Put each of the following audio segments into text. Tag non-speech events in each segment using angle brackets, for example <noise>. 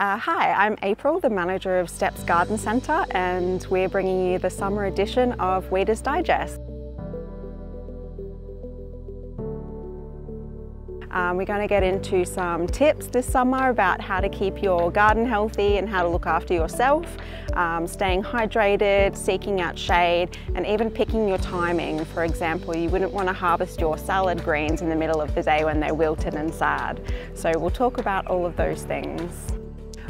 Uh, hi, I'm April, the manager of Steps Garden Centre and we're bringing you the summer edition of Weeders Digest. Um, we're going to get into some tips this summer about how to keep your garden healthy and how to look after yourself, um, staying hydrated, seeking out shade and even picking your timing. For example, you wouldn't want to harvest your salad greens in the middle of the day when they're wilted and sad. So we'll talk about all of those things.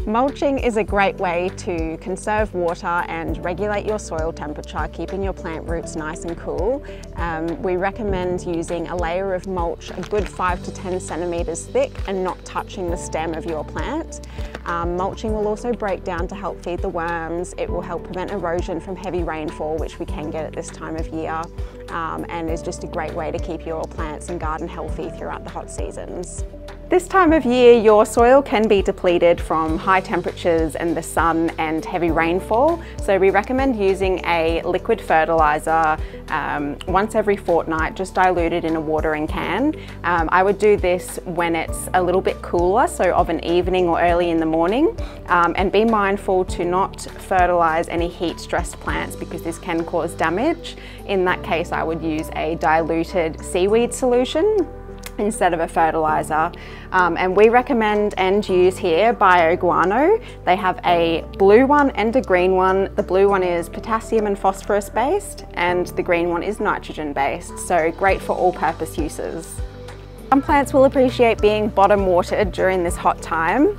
Mulching is a great way to conserve water and regulate your soil temperature, keeping your plant roots nice and cool. Um, we recommend using a layer of mulch a good 5 to 10 centimetres thick and not touching the stem of your plant. Um, mulching will also break down to help feed the worms. It will help prevent erosion from heavy rainfall, which we can get at this time of year, um, and is just a great way to keep your plants and garden healthy throughout the hot seasons. This time of year your soil can be depleted from high temperatures and the sun and heavy rainfall so we recommend using a liquid fertiliser um, once every fortnight just diluted in a watering can. Um, I would do this when it's a little bit cooler so of an evening or early in the morning um, and be mindful to not fertilise any heat stressed plants because this can cause damage. In that case I would use a diluted seaweed solution instead of a fertiliser. Um, and we recommend and use here Bioguano. They have a blue one and a green one. The blue one is potassium and phosphorus based and the green one is nitrogen based. So great for all purpose uses. Some plants will appreciate being bottom watered during this hot time.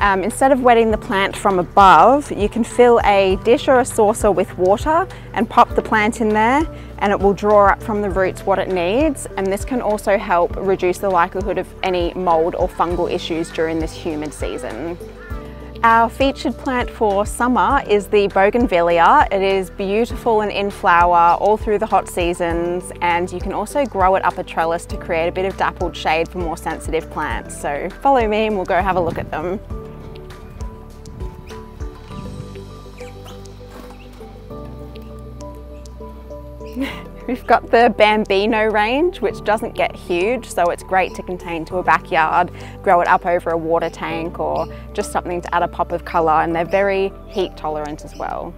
Um, instead of wetting the plant from above, you can fill a dish or a saucer with water and pop the plant in there and it will draw up from the roots what it needs and this can also help reduce the likelihood of any mould or fungal issues during this humid season. Our featured plant for summer is the bougainvillea. It is beautiful and in flower all through the hot seasons and you can also grow it up a trellis to create a bit of dappled shade for more sensitive plants. So follow me and we'll go have a look at them. <laughs> We've got the Bambino range, which doesn't get huge, so it's great to contain to a backyard, grow it up over a water tank or just something to add a pop of colour, and they're very heat tolerant as well.